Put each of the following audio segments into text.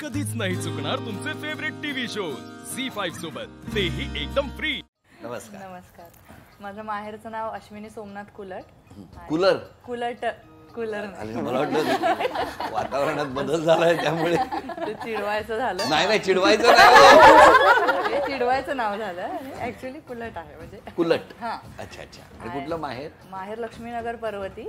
कधीच नाही चुकणार तुमचे favourite TV shows Zee five सोबत. तेही एकदम फ्री नमस्कार. नमस्कार. माझं माहेरचं नाव अश्विनी सोमनाथ कुलट. कूलर. कुलट. कुलर. आणि मला वाटलं वातावरणात बदल झालाय त्यामुळे. ते चिडवायचं झालं. नाही नाही चिडवायचं नाही. चिडवायचं नाव झालं ऍक्च्युली कुलट आहे म्हणजे. कुलट. हा. अच्छा अच्छा. कुठलं माहेर? माहेर लक्ष्मीनगर पर्वती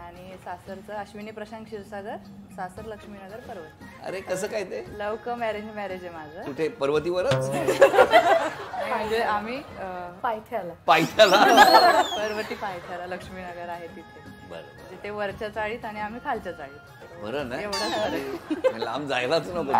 आणि सासरचं अश्विनी प्रशांत क्षीरसागर सासर लक्ष्मीनगर पर्वती. अरे कसं काय ते? लव कम अरेंज मॅरेज आहे माझं. कुठे पर्वतीवरच? आणि म्हणजे आम्ही पायथ्याला. पायथ्याला? पर्वती पायथ्याला लक्ष्मीनगर आहे तिथे. बरं ते वरच्या चाळीत आणि आम्ही खालच्या चाळीत. बरं ना? एवढं अरे, लांब जायलाच नको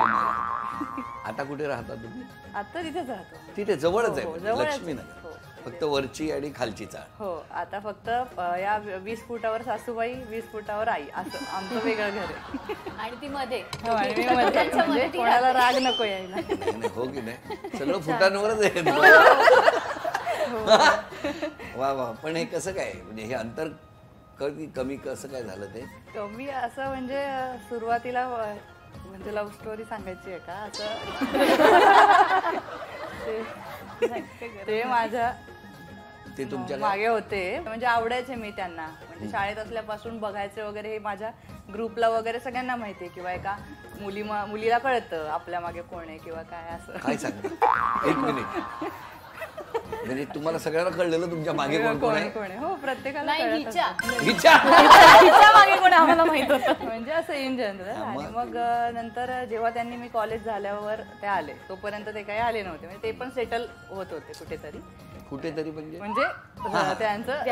आता कुठे राहता तुम्ही? आता तिथेच राहतो. तिथे जवळच हो, हो, आहे जवळच आहे. लक्ष्मीनगर. हो. फक्त वरची आणि खालची चाळ. हो आता फक्त अ, या वीस फुटावर सासूबाई वीस फुटावर आई. असं आमचं वेगळं घर आहे. आणि ती मध्ये. हो, आणि मी म्हणजे ती कोणाला राग नको यायला. नाही, नाही, हो की नाही? सगळं फुटांवरच आहे. वा वा. पण हे कसं काय? म्हणजे हे अंतर कधी कमी कसं काय झालं ते? कमी असं म्हणजे अ, सुरुवातीला अ, म्हणजे लव्ह स्टोरी सांगायची आहे का? असं? ते- माझ्या ते तुमच्या मागे होते. म्हणजे आवडायचे मी त्यांना. म्हणजे शाळेत असल्यापासून बघायचे वगैरे हे माझ्या ग्रुपला वगैरे सगळ्यांना माहिती आहे किंवा एका मुली मुलीला कळतं आपल्या मागे कोण आहे किंवा काय असं. काय सांगता? एक मिनिट. म्हणजे तुम्हाला सगळ्यांना कळलेलं तुमच्या मागे कोण कोण आहे? कोण आहे? हो प्रत्येकाला नाही कळत हिच्या. असतं. हिच्या? हिच्या मागे कोण आहे आम्हाला माहीत होतं. म्हणजे असं इन जनरल आणि मग? अ, नंतर जेव्हा त्यांनी मी कॉलेज झाल्यावर ते आले तोपर्यंत ते काही आले नव्हते. म्हणजे ते पण सेटल होत होते कुठेतरी. कुठेतरी म्हणजे? म्हणजे अ, त्यांचं अ,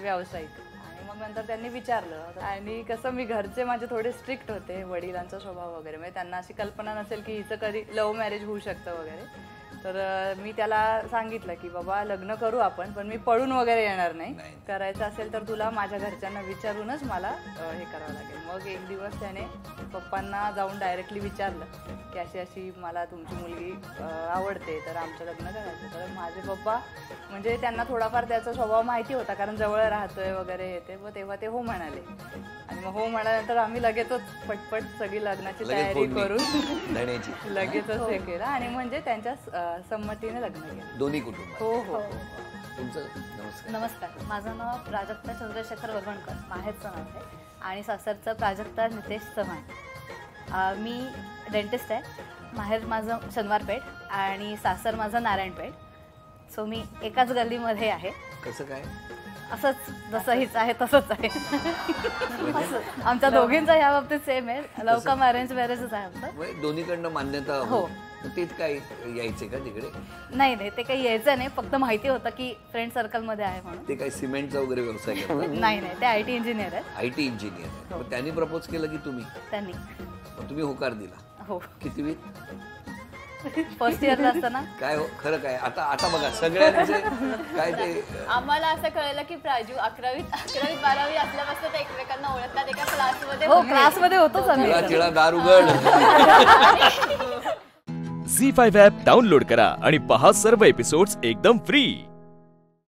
व्यावसायिक. आणि मग नंतर त्यांनी विचारलं. आणि कसं मी घरचे माझे थोडे स्ट्रिक्ट होते वडिलांचा स्वभाव वगैरे. म्हणजे त्यांना अशी कल्पना नसेल की हिचं कधी लव्ह मॅरेज होऊ शकतं वगैरे. तर मी त्याला सांगितलं की बाबा लग्न करू आपण पण मी पळून वगैरे येणार नाही. करायचं असेल तर तुला माझ्या घरच्यांना विचारूनच मला हे करावं लागेल. मग एक दिवस त्याने पप्पांना जाऊन डायरेक्टली विचारलं की अशी अशी मला तुमची मुलगी आवडते तर आमचं लग्न करायचं. तर माझे पप्पा म्हणजे त्यांना थोडाफार त्याचा स्वभाव माहिती होता कारण जवळ राहतोय वगैरे येते मग तेव्हा ते हो म्हणाले. आणि मग हो म्हणाल्यानंतर आम्ही लगेचच पटपट सगळी लग्नाची तयारी. करून लगेचच हे केलं. आणि म्हणजे त्यांच्या संमतीने लग्न केलं. दोन्ही कुटुंब. हो हो तुमचं नमस्कार. नमस्कार. माझं नाव प्राजक्ता चंद्रशेखर वगणकर माहेरचं नाव आहे. आणि सासरचं प्राजक्ता नितेश चव्हाण. मी डेंटिस्ट आहे. माहेर माझं शनिवारपेठ आणि सासर माझं नारायणपेठ. सो मी एकाच गल्लीमध्ये आहे. कसं काय? असंच जसं हीच आहे तसंच आहे. आमच्या दोघींचं या बाबतीत सेम आहे. लवकम अरेंज मॅरेजच आहे आमचं. दोन्हीकडनं मान्यता हो. तेच काय यायचे का तिकडे? नाही नाही ते काही यायचं नाही. फक्त माहिती होतं की फ्रेंड सर्कलमध्ये आहे म्हणून. ते काय सिमेंटचा वगैरे व्यवसाय नाही नाही ते आय टी इंजिनियर आहेत. आय टी इंजिनियर आहे त्यांनी प्रपोज केलं की तुम्ही? त्यांनी. तुम्ही होकार दिला. हो. कितवी? फर्स्ट इयरला असताना? काय हो? खरं काय? आता आता बघा सगळ्यांचे काय ते आम्हाला असं कळलं की प्राजू अकरावीत अकरावीत बारावी असल्यापासून ते एकमेकांना ओळखतात एका क्लासमध्ये हो क्लासमध्ये होतोच आम्ही. तिळा तिळा दार उघड. झी फाईव्ह ॲप डाउनलोड करा आणि पहा सर्व एपिसोड्स एकदम फ्री